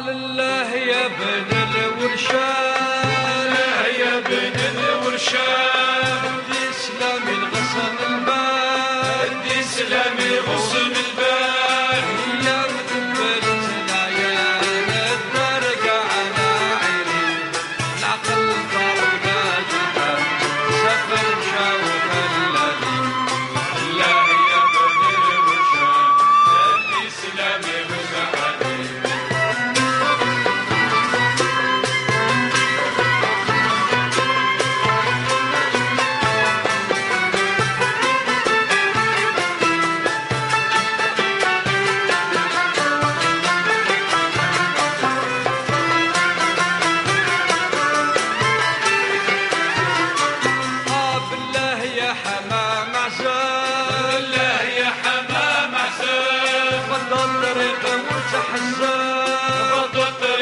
لله يا ابن الورشاد يا ابن الورشاد تسلم الغصن الباد تسلم الغصن بالله يا حمام حسين. غضى الطريق مش حسين غضى الطريق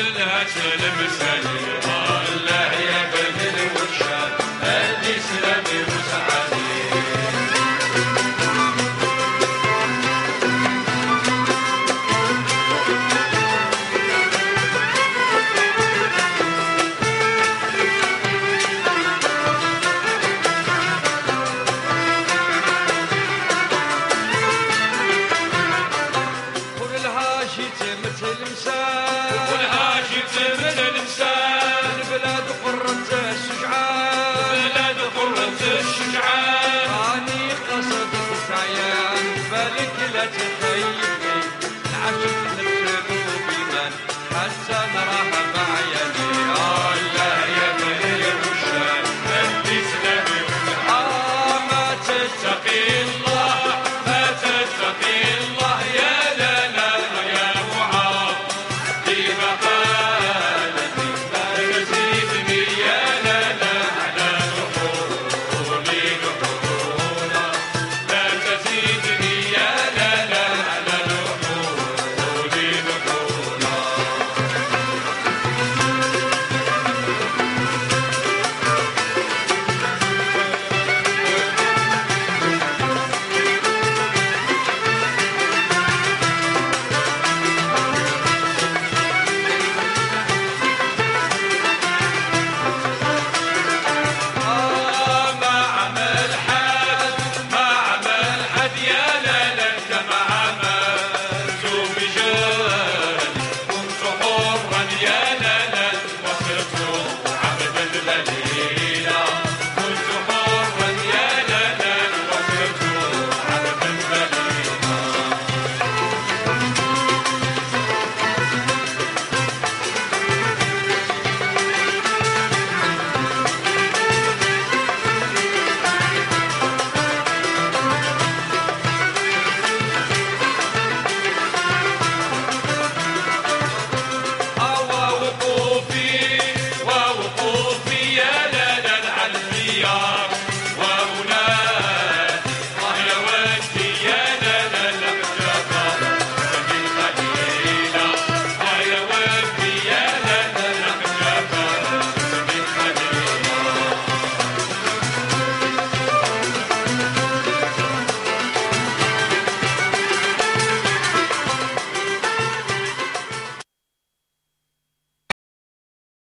لها سلم سلم Russia.